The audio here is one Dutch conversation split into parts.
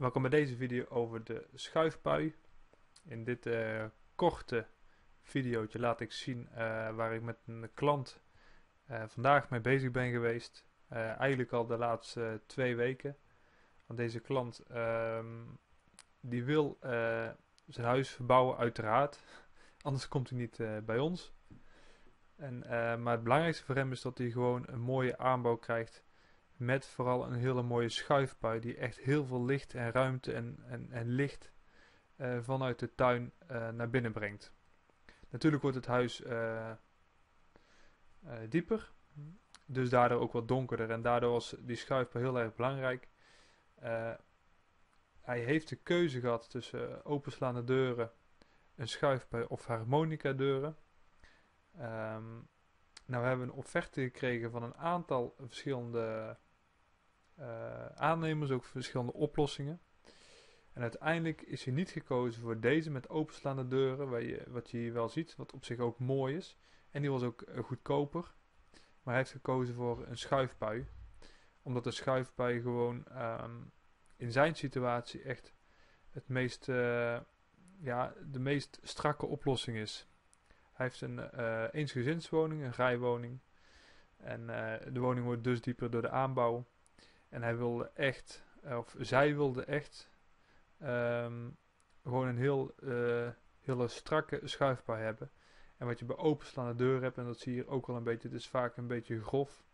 Welkom bij deze video over de schuifpui. In dit uh, korte videootje laat ik zien uh, waar ik met een klant uh, vandaag mee bezig ben geweest. eigenlijk al de laatste twee weken. Want deze klant um, die wil zijn huis verbouwen uiteraard. Anders komt hij niet bij ons. En, maar het belangrijkste voor hem is dat hij gewoon een mooie aanbouw krijgt met vooral een hele mooie schuifpui die echt heel veel licht en ruimte en, en, en licht uh, vanuit de tuin uh, naar binnen brengt. Natuurlijk wordt het huis uh, dieper, dus daardoor ook wat donkerder. En daardoor was die schuifpui heel erg belangrijk. hij heeft de keuze gehad tussen openslaande deuren, een schuifpui of harmonica deuren. Um, nou, we hebben een offerte gekregen van een aantal verschillende aannemers, ook verschillende oplossingen. En uiteindelijk is hij niet gekozen voor deze met openslaande deuren, waar je, wat je hier wel ziet, wat op zich ook mooi is. En die was ook uh, goedkoper. Maar hij heeft gekozen voor een schuifpui. Omdat de schuifpui gewoon um, in zijn situatie echt het meest, uh, ja, de meest strakke oplossing is. Hij heeft een uh, eensgezinswoning, een rijwoning. En de woning wordt dus dieper door de aanbouw. En hij wilde echt, of zij wilde echt, um, gewoon een heel, uh, hele strakke schuifbaar hebben. En wat je bij openslaande deur hebt, en dat zie je hier ook al een beetje, het is vaak een beetje grof.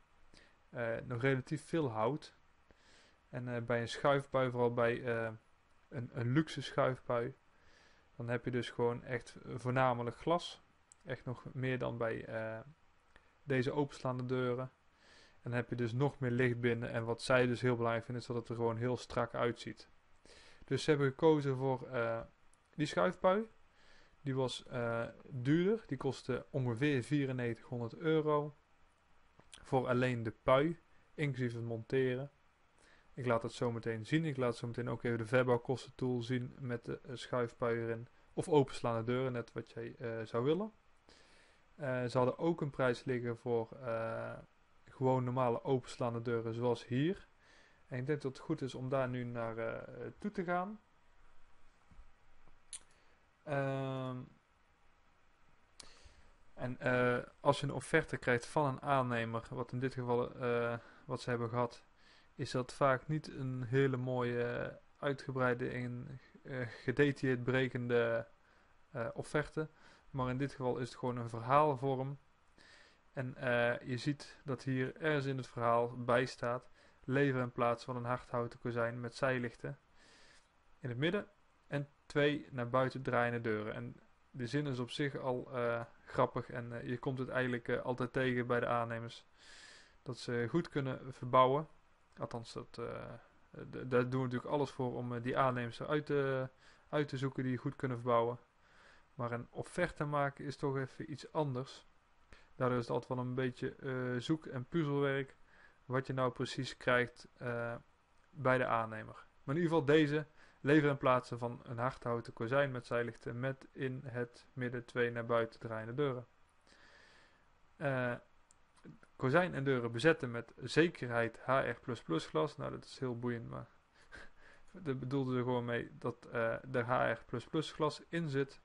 Uh, nog relatief veel hout. En bij een schuifbui, vooral bij een, een luxe schuifbui, dan heb je dus gewoon echt voornamelijk glas. Echt nog meer dan bij deze openslaande deuren. Dan heb je dus nog meer licht binnen. En wat zij dus heel belangrijk vinden, is dat het er gewoon heel strak uitziet. Dus ze hebben gekozen voor uh, die schuifpui. Die was uh, duurder. Die kostte ongeveer 9400 euro. Voor alleen de pui, inclusief het monteren. Ik laat het zo meteen zien. Ik laat zo meteen ook even de verbouwkosten tool zien met de uh, schuifpui erin. Of openslaande deuren, net wat jij zou willen. ze hadden ook een prijs liggen voor gewoon normale openslaande deuren zoals hier. En ik denk dat het goed is om daar nu naar uh, toe te gaan. Uh, en uh, als je een offerte krijgt van een aannemer, wat in dit geval uh, wat ze hebben gehad, is dat vaak niet een hele mooie, uitgebreide en gedetailleerd brekende offerte. Maar in dit geval is het gewoon een verhaalvorm en uh, je ziet dat hier ergens in het verhaal bij staat: lever in plaats van een hardhouten kozijn met zijlichten in het midden en twee naar buiten draaiende deuren. En de zin is op zich al uh, grappig en uh, je komt het eigenlijk altijd tegen bij de aannemers dat ze goed kunnen verbouwen. Althans, dat, daar doen we natuurlijk alles voor om die aannemers uit te, uit te zoeken die goed kunnen verbouwen. Maar een offerte maken is toch even iets anders. Daardoor is het altijd wel een beetje uh, zoek- en puzzelwerk. Wat je nou precies krijgt uh, bij de aannemer. Maar in ieder geval deze leveren en plaatsen van een hardhouten kozijn met zijlichten. Met in het midden twee naar buiten draaiende deuren. Uh, kozijn en deuren bezetten met zekerheid HR++ glas. Nou dat is heel boeiend maar... dat bedoelde er gewoon mee dat er HR++ glas in zit.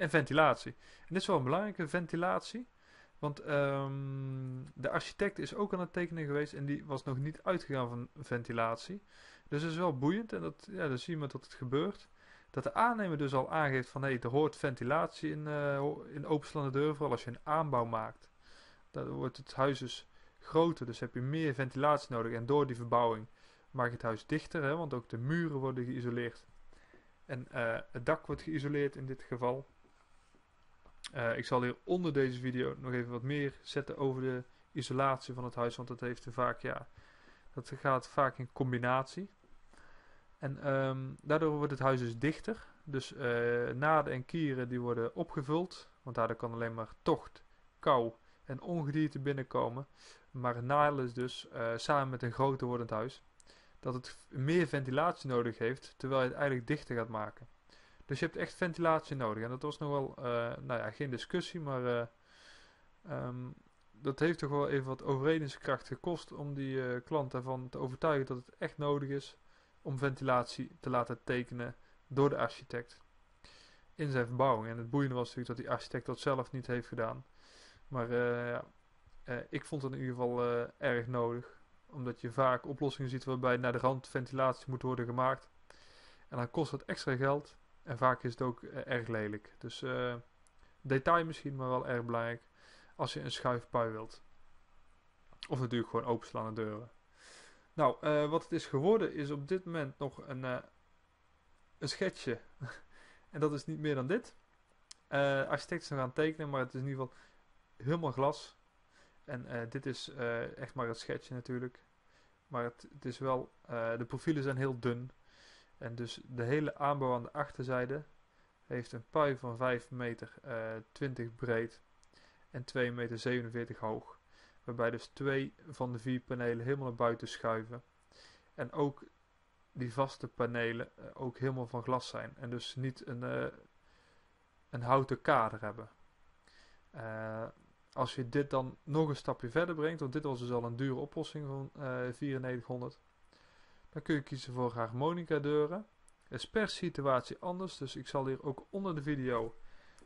En ventilatie. En dit is wel een belangrijke ventilatie. Want um, de architect is ook aan het tekenen geweest en die was nog niet uitgegaan van ventilatie. Dus het is wel boeiend en dat, ja, dan zie je dat het gebeurt. Dat de aannemer dus al aangeeft van hey, er hoort ventilatie in, uh, in openslaande deuren, vooral als je een aanbouw maakt. Dan wordt het huis dus groter, dus heb je meer ventilatie nodig. En door die verbouwing maak je het huis dichter, hè, want ook de muren worden geïsoleerd. En uh, het dak wordt geïsoleerd in dit geval. Uh, ik zal hier onder deze video nog even wat meer zetten over de isolatie van het huis, want dat heeft vaak, ja, dat gaat vaak in combinatie. En um, daardoor wordt het huis dus dichter. Dus uh, naden en kieren die worden opgevuld, want daardoor kan alleen maar tocht, kou en ongedierte binnenkomen. Maar het is dus, uh, samen met een groter wordend huis, dat het meer ventilatie nodig heeft, terwijl je het eigenlijk dichter gaat maken. Dus je hebt echt ventilatie nodig. En dat was nog wel, uh, nou ja, geen discussie, maar uh, um, dat heeft toch wel even wat overredingskracht gekost om die uh, klant ervan te overtuigen dat het echt nodig is. om ventilatie te laten tekenen door de architect in zijn verbouwing. En het boeiende was natuurlijk dat die architect dat zelf niet heeft gedaan. Maar ja, ik vond het in ieder geval erg nodig omdat je vaak oplossingen ziet waarbij naar de rand ventilatie moet worden gemaakt. En dan kost dat extra geld. En vaak is het ook erg lelijk. Dus detail misschien, maar wel erg belangrijk. Als je een schuifpui wilt. Of natuurlijk gewoon openslaande deuren. Nou, uh, wat het is geworden is op dit moment nog een, uh, een schetsje. en dat is niet meer dan dit. Uh, architect is aan het tekenen, maar het is in ieder geval helemaal glas. En dit is echt maar het schetsje natuurlijk. Maar het, het is wel, de profielen zijn heel dun. En dus de hele aanbouw aan de achterzijde heeft een pui van 5 meter 20 breed en 2 meter 47 hoog. Waarbij dus twee van de vier panelen helemaal naar buiten schuiven. En ook die vaste panelen uh, ook helemaal van glas zijn. En dus niet een, uh, een houten kader hebben. Uh, als je dit dan nog een stapje verder brengt, want dit was dus al een dure oplossing van 9400. Dan kun je kiezen voor harmonica deuren. Is per situatie anders, dus ik zal hier ook onder de video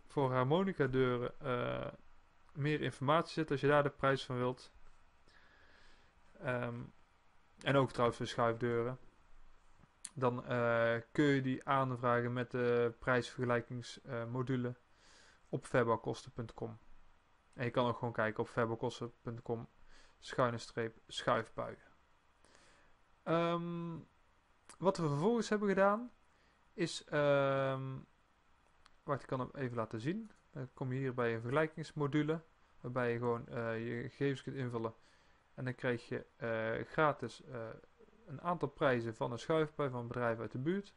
voor harmonica deuren meer informatie zit als je daar de prijs van wilt. Um, en ook trouwens voor schuifdeuren. Dan uh, kun je die aanvragen met de prijsvergelijkingsmodule op verbouwkosten.com. En je kan ook gewoon kijken op verbouwkosten.com schuine streep schuifbuien. Um, wat we vervolgens hebben gedaan is... Um, wacht, ik kan hem even laten zien. Dan kom je hier bij een vergelijkingsmodule, waarbij je gewoon uh, je gegevens kunt invullen. En dan krijg je uh, gratis uh, een aantal prijzen van een schuifpui van bedrijven uit de buurt.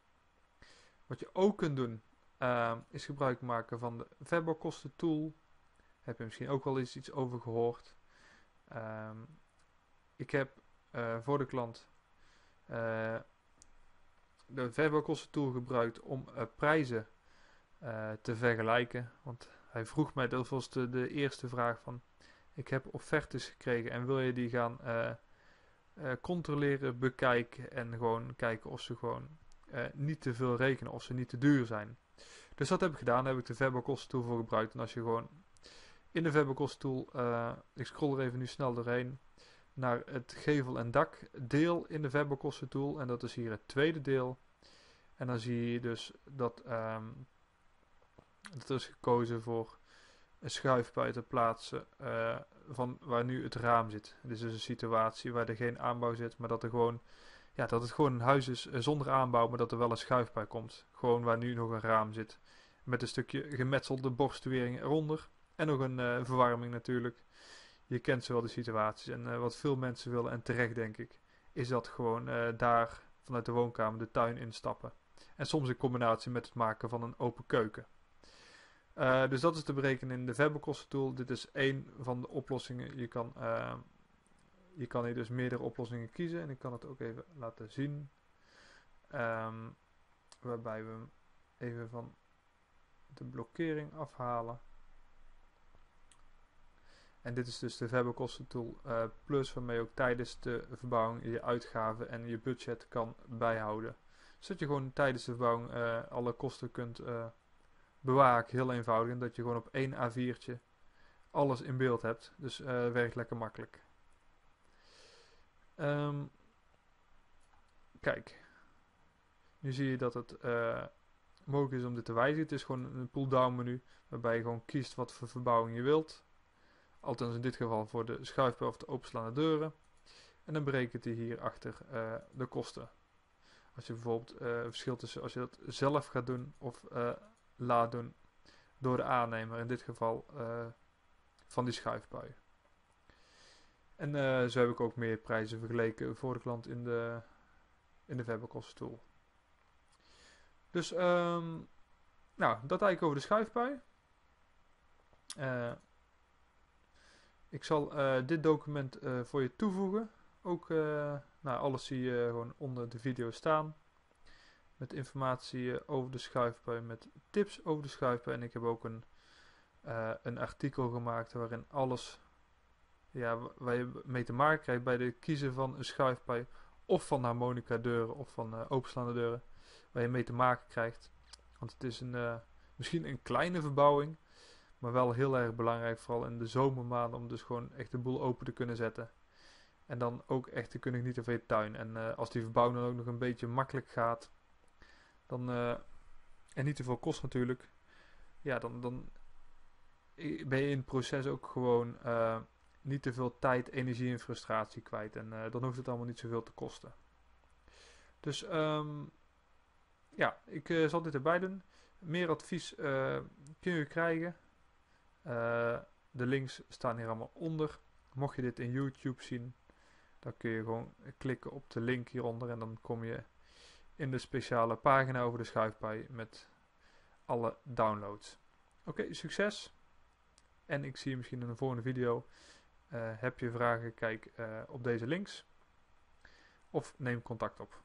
Wat je ook kunt doen, is gebruik maken van de verbouwkosten tool. Heb je misschien ook wel eens iets over gehoord. Ik heb voor de klant de verbouwkosten tool gebruikt om prijzen uh, te vergelijken. Want hij vroeg mij, dat was de, eerste vraag van... Ik heb offertes gekregen en wil je die gaan controleren, bekijken en gewoon kijken of ze gewoon niet te veel rekenen, of ze niet te duur zijn. Dus dat heb ik gedaan, daar heb ik de verbouwkosten tool voor gebruikt. En als je gewoon in de verbouwkosten tool, ik scroll er even nu snel doorheen, naar het gevel en dak deel in de verbouwkosten tool. En dat is hier het tweede deel. En dan zie je dus dat um, het is gekozen voor een schuifpui te plaatsen uh, van waar nu het raam zit. Dit is dus een situatie waar er geen aanbouw zit, maar dat er gewoon, ja, dat het gewoon een huis is uh, zonder aanbouw, maar dat er wel een schuifpui komt. Gewoon waar nu nog een raam zit. Met een stukje gemetselde borstwering eronder. En nog een uh, verwarming natuurlijk. Je kent zo wel de situaties. En wat veel mensen willen, en terecht denk ik, is dat gewoon daar vanuit de woonkamer de tuin instappen. En soms in combinatie met het maken van een open keuken. Uh, dus dat is te berekenen in de verbouwkosten tool. Dit is één van de oplossingen. Je kan, je kan hier dus meerdere oplossingen kiezen. En ik kan het ook even laten zien. Um, waarbij we hem even van de blokkering afhalen. En dit is dus de verbouwkosten tool uh, plus waarmee je ook tijdens de verbouwing je uitgaven en je budget kan bijhouden. Zodat je gewoon tijdens de verbouwing alle kosten kunt bewaak heel eenvoudig. En dat je gewoon op één A4'tje alles in beeld hebt. Dus uh, werkt lekker makkelijk. Um, kijk. Nu zie je dat het uh, mogelijk is om dit te wijzigen. Het is gewoon een pull-down menu. Waarbij je gewoon kiest wat voor verbouwing je wilt. Althans in dit geval voor de schuifbel of de openslaande deuren. En dan berekent hij hier achter uh, de kosten. Als je bijvoorbeeld uh, verschil tussen als je dat zelf gaat doen of laat doen door de aannemer, in dit geval van die schuifpui. En zo heb ik ook meer prijzen vergeleken voor de klant in de, in de. Dus, um, nou, dat eigenlijk over de schuifpui. Ik zal dit document voor je toevoegen. Ook, nou, alles zie je gewoon onder de video staan met informatie eh, over de schuifpui, met tips over de schuifpui. En ik heb ook een, een artikel gemaakt waarin alles ja, waar je mee te maken krijgt bij de kiezen van een schuifpui of van harmonica deuren of van uh, openslaande deuren. Waar je mee te maken krijgt. Want het is een, misschien een kleine verbouwing. Maar wel heel erg belangrijk, vooral in de zomermaanden, om dus gewoon echt de boel open te kunnen zetten. En dan ook echt te kunnen genieten van je tuin. En als die verbouwing dan ook nog een beetje makkelijk gaat, dan, en niet te veel kost natuurlijk, ja, dan, dan ben je in het proces ook gewoon uh, niet te veel tijd, energie en frustratie kwijt. En dan hoeft het allemaal niet zoveel te kosten. Dus um, ja, ik zal dit erbij doen. Meer advies kun je krijgen. De links staan hier allemaal onder. Mocht je dit in YouTube zien, dan kun je gewoon klikken op de link hieronder en dan kom je in de speciale pagina over de schuifpij met alle downloads. Oké, succes! En ik zie je misschien in de volgende video. Uh, heb je vragen, kijk uh, op deze links. Of neem contact op.